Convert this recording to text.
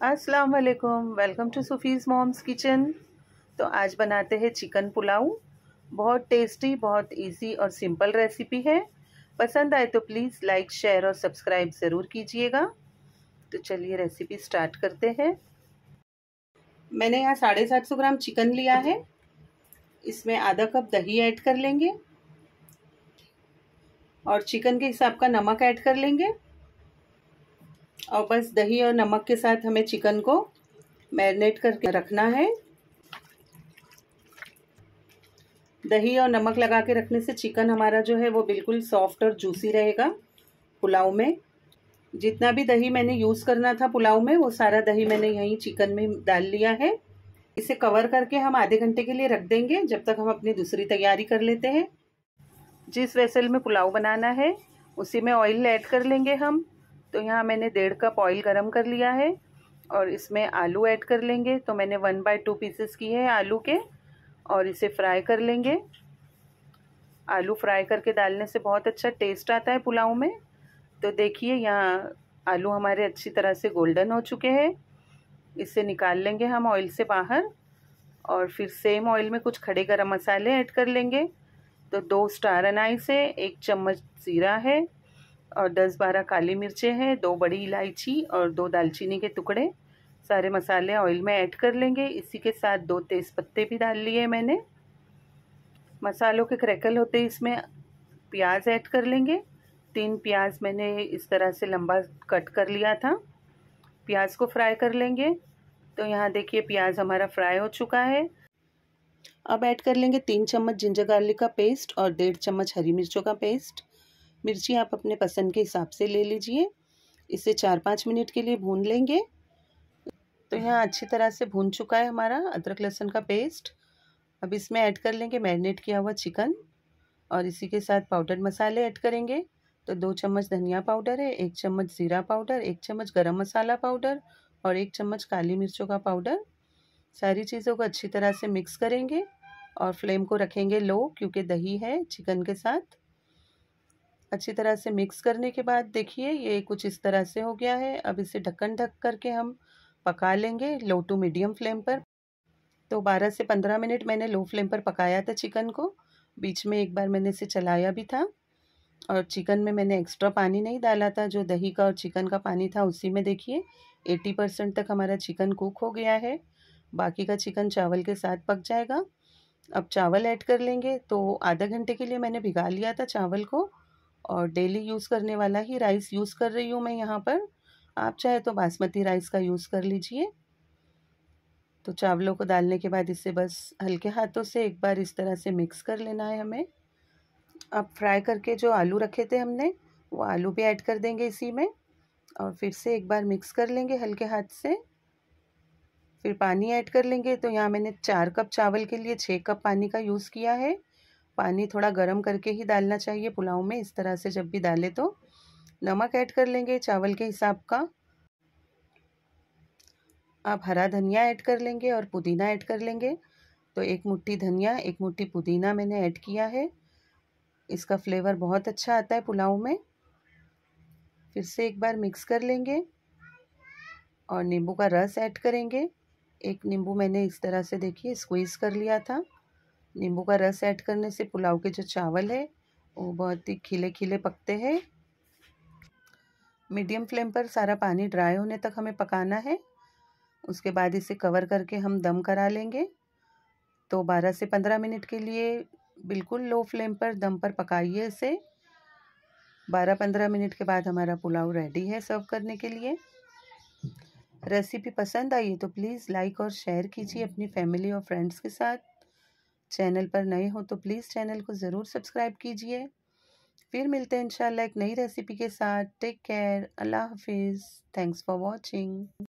अस्सलाम वालेकुम welcome to Sufi's mom's kitchen तो आज बनाते हैं चिकन पुलाव। बहुत टेस्टी बहुत इजी और सिंपल रेसिपी है। पसंद आए तो प्लीज़ लाइक शेयर और सब्सक्राइब ज़रूर कीजिएगा। तो चलिए रेसिपी स्टार्ट करते हैं। मैंने यहाँ साढ़े सात सौ ग्राम चिकन लिया है। इसमें आधा कप दही ऐड कर लेंगे। और चिकन के हिसाब का नमक ऐड कर लेंगे। और बस दही और नमक के साथ हमें चिकन को मैरिनेट करके रखना है। दही और नमक लगा के रखने से चिकन हमारा जो है वो बिल्कुल सॉफ्ट और जूसी रहेगा पुलाव में। जितना भी दही मैंने यूज़ करना था पुलाव में, वो सारा दही मैंने यहीं चिकन में डाल लिया है। इसे कवर करके हम आधे घंटे के लिए रख देंगे, जब तक हम अपनी दूसरी तैयारी कर लेते हैं। जिस वेसल में पुलाव बनाना है, उसी में ऑयल ऐड कर लेंगे हम। तो यहाँ मैंने डेढ़ कप ऑयल गरम कर लिया है और इसमें आलू ऐड कर लेंगे। तो मैंने वन बाय टू पीसेस किए हैं आलू के और इसे फ्राई कर लेंगे। आलू फ्राई करके डालने से बहुत अच्छा टेस्ट आता है पुलाव में। तो देखिए यहाँ आलू हमारे अच्छी तरह से गोल्डन हो चुके हैं। इसे निकाल लेंगे हम ऑयल से बाहर और फिर सेम ऑयल में कुछ खड़े गरम मसाले ऐड कर लेंगे। तो दो स्टार अनाइस है, एक चम्मच ज़ीरा है और दस बारह काली मिर्चें हैं, दो बड़ी इलायची और दो दालचीनी के टुकड़े। सारे मसाले ऑयल में ऐड कर लेंगे। इसी के साथ दो तेज़ पत्ते भी डाल लिए मैंने। मसालों के क्रैकल होते इसमें प्याज ऐड कर लेंगे। तीन प्याज मैंने इस तरह से लंबा कट कर लिया था। प्याज को फ्राई कर लेंगे। तो यहाँ देखिए प्याज हमारा फ्राई हो चुका है। अब ऐड कर लेंगे तीन चम्मच जिंजर गार्लिक का पेस्ट और डेढ़ चम्मच हरी मिर्चों का पेस्ट मिर्ची आप अपने पसंद के हिसाब से ले लीजिए। इसे चार पाँच मिनट के लिए भून लेंगे। तो यहाँ अच्छी तरह से भून चुका है हमारा अदरक लहसुन का पेस्ट। अब इसमें ऐड कर लेंगे मैरिनेट किया हुआ चिकन और इसी के साथ पाउडर मसाले ऐड करेंगे। तो दो चम्मच धनिया पाउडर है, एक चम्मच ज़ीरा पाउडर, एक चम्मच गरम मसाला पाउडर और एक चम्मच काली मिर्चों का पाउडर। सारी चीज़ों को अच्छी तरह से मिक्स करेंगे और फ्लेम को रखेंगे लो क्योंकि दही है चिकन के साथ। अच्छी तरह से मिक्स करने के बाद देखिए, ये कुछ इस तरह से हो गया है। अब इसे ढक्कन ढक करके हम पका लेंगे लो टू मीडियम फ्लेम पर। तो 12 से 15 मिनट मैंने लो फ्लेम पर पकाया था चिकन को। बीच में एक बार मैंने इसे चलाया भी था और चिकन में मैंने एक्स्ट्रा पानी नहीं डाला था। जो दही का और चिकन का पानी था उसी में देखिए 80 परसेंट तक हमारा चिकन कुक हो गया है। बाकी का चिकन चावल के साथ पक जाएगा। अब चावल ऐड कर लेंगे। तो आधा घंटे के लिए मैंने भिगा लिया था चावल को। और डेली यूज़ करने वाला ही राइस यूज़ कर रही हूँ मैं यहाँ पर। आप चाहे तो बासमती राइस का यूज़ कर लीजिए। तो चावलों को डालने के बाद इसे बस हल्के हाथों से एक बार इस तरह से मिक्स कर लेना है हमें। अब फ्राई करके जो आलू रखे थे हमने, वो आलू भी ऐड कर देंगे इसी में और फिर से एक बार मिक्स कर लेंगे हल्के हाथ से। फिर पानी ऐड कर लेंगे। तो यहाँ मैंने चार कप चावल के लिए छः कप पानी का यूज़ किया है। पानी थोड़ा गर्म करके ही डालना चाहिए पुलाव में, इस तरह से जब भी डालें तो। नमक ऐड कर लेंगे चावल के हिसाब का। आप हरा धनिया ऐड कर लेंगे और पुदीना ऐड कर लेंगे। तो एक मुट्ठी धनिया, एक मुट्ठी पुदीना मैंने ऐड किया है। इसका फ्लेवर बहुत अच्छा आता है पुलाव में। फिर से एक बार मिक्स कर लेंगे और नींबू का रस ऐड करेंगे। एक नींबू मैंने इस तरह से देखिए, स्क्वीज़ कर लिया था। नींबू का रस ऐड करने से पुलाव के जो चावल है, वो बहुत ही खिले खिले पकते हैं। मीडियम फ्लेम पर सारा पानी ड्राई होने तक हमें पकाना है। उसके बाद इसे कवर करके हम दम करा लेंगे। तो 12 से 15 मिनट के लिए बिल्कुल लो फ्लेम पर दम पर पकाइए इसे। 12-15 मिनट के बाद हमारा पुलाव रेडी है सर्व करने के लिए। रेसिपी पसंद आई है तो प्लीज़ लाइक और शेयर कीजिए अपनी फैमिली और फ्रेंड्स के साथ। चैनल पर नए हो तो प्लीज़ चैनल को ज़रूर सब्सक्राइब कीजिए। फिर मिलते हैं इंशाल्लाह एक नई रेसिपी के साथ। Take care. अल्लाह हाफिज़। Thanks for watching.